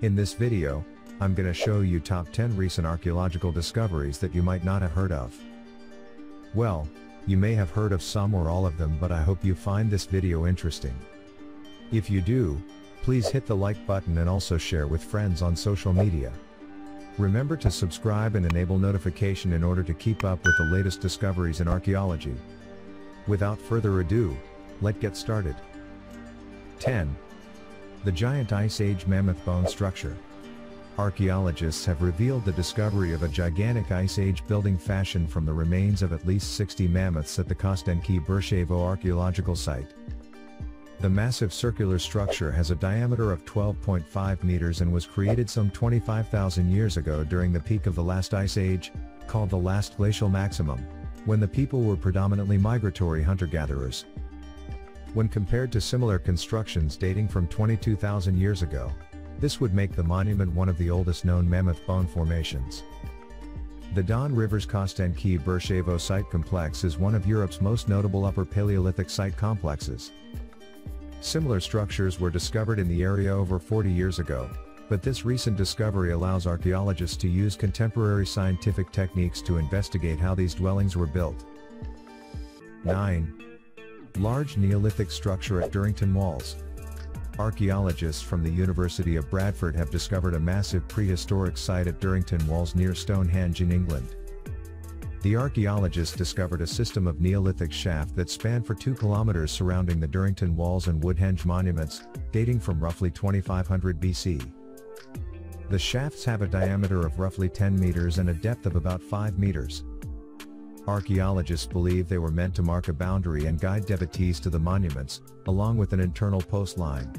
In this video, I'm gonna show you top 10 recent archaeological discoveries that you might not have heard of. Well, you may have heard of some or all of them but I hope you find this video interesting. If you do, please hit the like button and also share with friends on social media. Remember to subscribe and enable notification in order to keep up with the latest discoveries in archaeology. Without further ado, let's get started. 10. The giant Ice Age mammoth bone structure. Archaeologists have revealed the discovery of a gigantic Ice Age building fashioned from the remains of at least 60 mammoths at the Kostenki Bershevo archaeological site. The massive circular structure has a diameter of 12.5 meters and was created some 25,000 years ago during the peak of the last ice age, called the last glacial maximum, when the people were predominantly migratory hunter-gatherers. When compared to similar constructions dating from 22,000 years ago, this would make the monument one of the oldest known mammoth bone formations. The Don Rivers Kostenki Bershevo site complex is one of Europe's most notable Upper Paleolithic site complexes. Similar structures were discovered in the area over 40 years ago, but this recent discovery allows archaeologists to use contemporary scientific techniques to investigate how these dwellings were built. 9. Large Neolithic structure at Durrington Walls. Archaeologists from the University of Bradford have discovered a massive prehistoric site at Durrington Walls near Stonehenge in England. The archaeologists discovered a system of Neolithic shaft that spanned for 2 kilometers surrounding the Durrington Walls and Woodhenge monuments, dating from roughly 2500 BC. The shafts have a diameter of roughly 10 meters and a depth of about 5 meters. Archaeologists believe they were meant to mark a boundary and guide devotees to the monuments, along with an internal post line.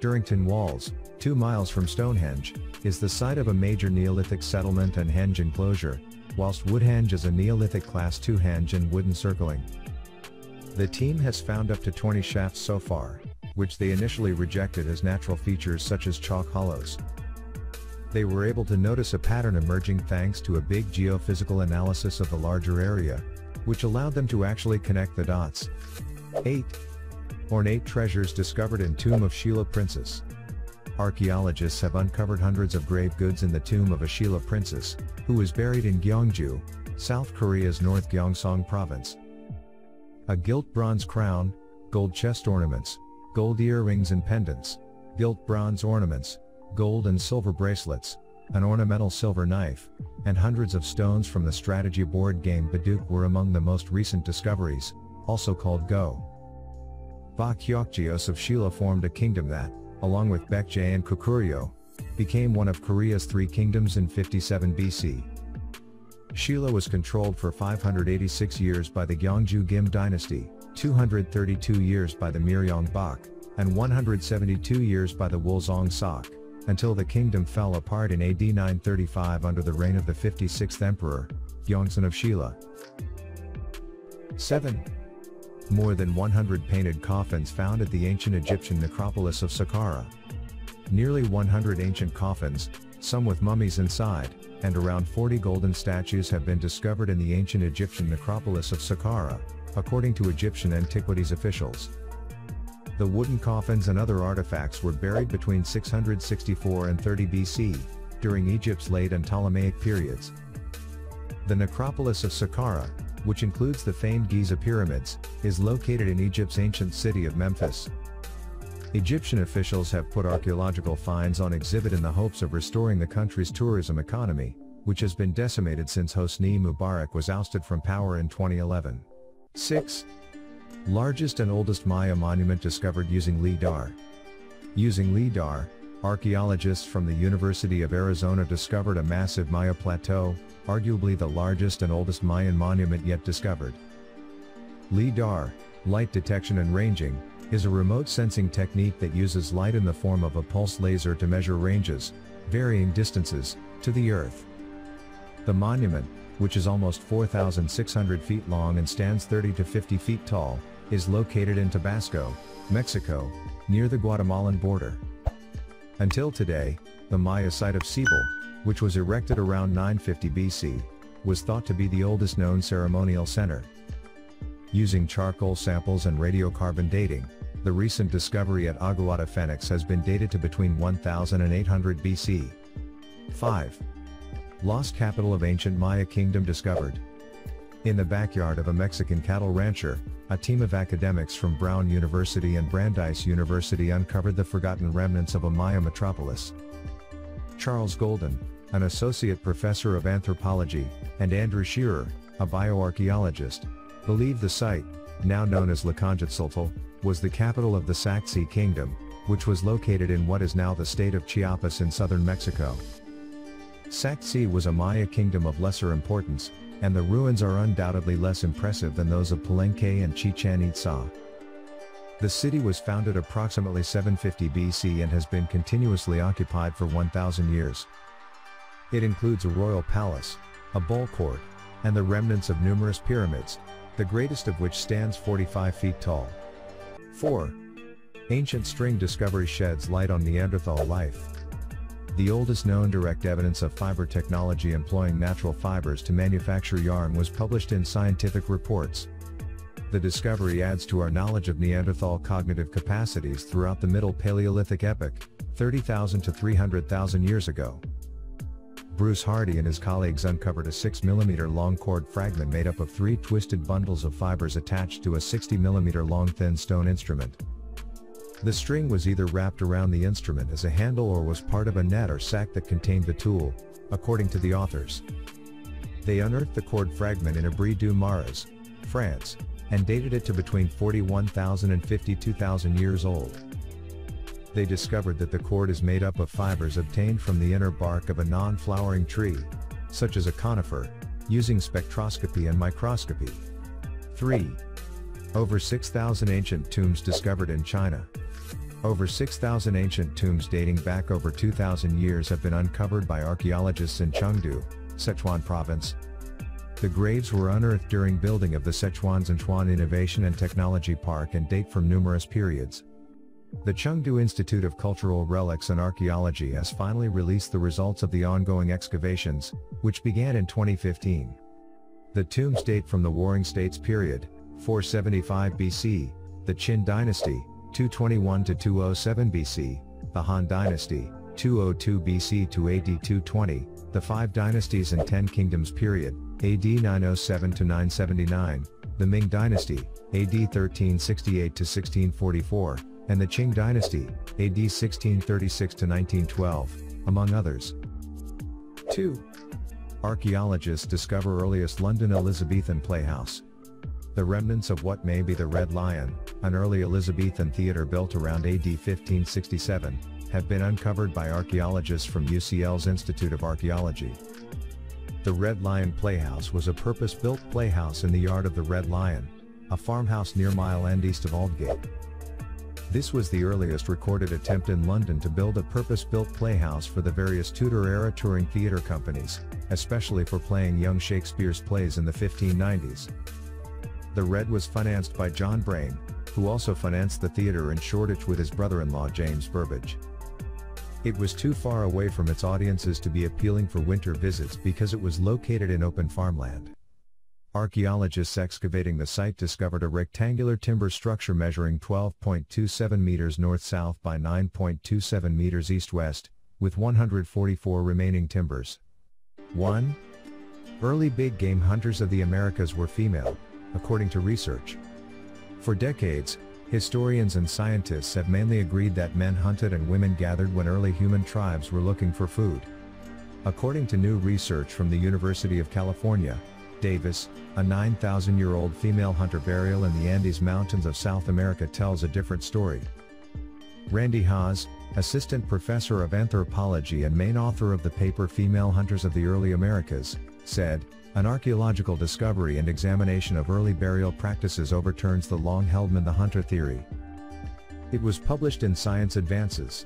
Durrington Walls, 2 miles from Stonehenge, is the site of a major Neolithic settlement and henge enclosure, whilst Woodhenge is a Neolithic Class II henge and wooden circling. The team has found up to 20 shafts so far, which they initially rejected as natural features such as chalk hollows. They were able to notice a pattern emerging thanks to a big geophysical analysis of the larger area, which allowed them to actually connect the dots. 8. Ornate treasures discovered in Tomb of Silla Princess. Archaeologists have uncovered hundreds of grave goods in the tomb of a Silla princess, who was buried in Gyeongju, South Korea's North Gyeongsang province. A gilt bronze crown, gold chest ornaments, gold earrings and pendants, gilt bronze ornaments, gold and silver bracelets, an ornamental silver knife, and hundreds of stones from the strategy board game Baduk were among the most recent discoveries, also called Go. Bak Hyeokgeose of Silla formed a kingdom that, along with Baekje and Goguryeo, became one of Korea's three kingdoms in 57 BC. Silla was controlled for 586 years by the Gyeongju Gim dynasty, 232 years by the Bak, and 172 years by the Wolseong Seok, until the kingdom fell apart in AD 935 under the reign of the 56th emperor, Gyeongsun of Silla. 7 more than 100 painted coffins found at the ancient Egyptian necropolis of Saqqara. Nearly 100 ancient coffins, some with mummies inside, and around 40 golden statues have been discovered in the ancient Egyptian necropolis of Saqqara, according to Egyptian antiquities officials. The wooden coffins and other artifacts were buried between 664 and 30 BC, during Egypt's late and Ptolemaic periods. The necropolis of Saqqara, which includes the famed Giza pyramids, is located in Egypt's ancient city of Memphis. Egyptian officials have put archaeological finds on exhibit in the hopes of restoring the country's tourism economy, which has been decimated since Hosni Mubarak was ousted from power in 2011. 6. Largest and oldest Maya monument discovered using LIDAR. Using LIDAR, archaeologists from the University of Arizona discovered a massive Maya plateau, arguably the largest and oldest Mayan monument yet discovered. LIDAR, light detection and ranging, is a remote sensing technique that uses light in the form of a pulse laser to measure ranges, varying distances, to the Earth. The monument, which is almost 4,600 feet long and stands 30 to 50 feet tall, is located in Tabasco, Mexico, near the Guatemalan border. Until today, the Maya site of Ceibal, which was erected around 950 BC, was thought to be the oldest known ceremonial center. Using charcoal samples and radiocarbon dating, the recent discovery at Aguada Fénix has been dated to between 1800 BC. 5. Lost capital of ancient Maya kingdom discovered. In the backyard of a Mexican cattle rancher, a team of academics from Brown University and Brandeis University uncovered the forgotten remnants of a Maya metropolis. Charles Golden, an associate professor of anthropology, and Andrew Scherer, a bioarchaeologist, believe the site, now known as Lacanjá Tzeltal, was the capital of the Sak Tz'i' Kingdom, which was located in what is now the state of Chiapas in southern Mexico. Sak Tz'i' was a Maya kingdom of lesser importance, and the ruins are undoubtedly less impressive than those of Palenque and Chichen Itza. The city was founded approximately 750 BC and has been continuously occupied for 1,000 years. It includes a royal palace, a bull court, and the remnants of numerous pyramids, the greatest of which stands 45 feet tall. 4. Ancient string discovery sheds light on Neanderthal life. The oldest known direct evidence of fiber technology employing natural fibers to manufacture yarn was published in Scientific Reports. The discovery adds to our knowledge of Neanderthal cognitive capacities throughout the Middle Paleolithic epoch, 30,000 to 300,000 years ago. Bruce Hardy and his colleagues uncovered a 6mm long cord fragment made up of three twisted bundles of fibers attached to a 60mm long thin stone instrument. The string was either wrapped around the instrument as a handle or was part of a net or sack that contained the tool, according to the authors. They unearthed the cord fragment in Abri du Marais, France, and dated it to between 41,000 and 52,000 years old. They discovered that the cord is made up of fibers obtained from the inner bark of a non-flowering tree, such as a conifer, using spectroscopy and microscopy. 3. Over 6,000 ancient tombs discovered in China. Over 6,000 ancient tombs dating back over 2,000 years have been uncovered by archaeologists in Chengdu, Sichuan province. The graves were unearthed during building of the Sichuan Zhenchuan Innovation and Technology Park and date from numerous periods. The Chengdu Institute of Cultural Relics and Archaeology has finally released the results of the ongoing excavations, which began in 2015. The tombs date from the Warring States period, 475 BC, the Qin dynasty, 221 to 207 BC, the Han dynasty, 202 BC to AD 220, the Five Dynasties and Ten Kingdoms period, AD 907 to 979, the Ming dynasty, AD 1368 to 1644, and the Qing dynasty, AD 1636 to 1912, among others. 2. Archaeologists discover earliest London Elizabethan playhouse. The remnants of what may be the Red Lion, an early Elizabethan theatre built around AD 1567, have been uncovered by archaeologists from UCL's Institute of Archaeology. The Red Lion Playhouse was a purpose-built playhouse in the yard of the Red Lion, a farmhouse near Mile End east of Aldgate. This was the earliest recorded attempt in London to build a purpose-built playhouse for the various Tudor-era touring theatre companies, especially for playing young Shakespeare's plays in the 1590s. The Red was financed by John Brayne, who also financed the theatre in Shoreditch with his brother-in-law James Burbage. It was too far away from its audiences to be appealing for winter visits because it was located in open farmland. Archaeologists excavating the site discovered a rectangular timber structure measuring 12.27 meters north-south by 9.27 meters east-west, with 144 remaining timbers. 1. Early big game hunters of the Americas were female, according to research. For decades, historians and scientists have mainly agreed that men hunted and women gathered when early human tribes were looking for food. According to new research from the University of California, Davis, a 9,000-year-old female hunter burial in the Andes Mountains of South America tells a different story. Randy Haas, assistant professor of anthropology and main author of the paper Female Hunters of the Early Americas, said, an archaeological discovery and examination of early burial practices overturns the long-held man the hunter theory. It was published in Science Advances.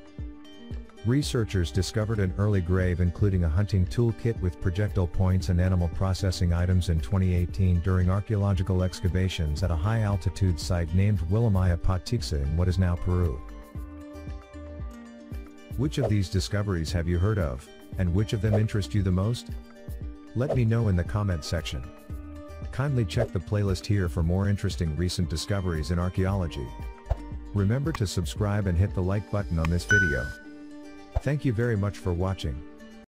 Researchers discovered an early grave including a hunting toolkit with projectile points and animal processing items in 2018 during archaeological excavations at a high-altitude site named Wilamaya Patjxa in what is now Peru. Which of these discoveries have you heard of, and which of them interest you the most? Let me know in the comment section. Kindly check the playlist here for more interesting recent discoveries in archaeology. Remember to subscribe and hit the like button on this video. Thank you very much for watching.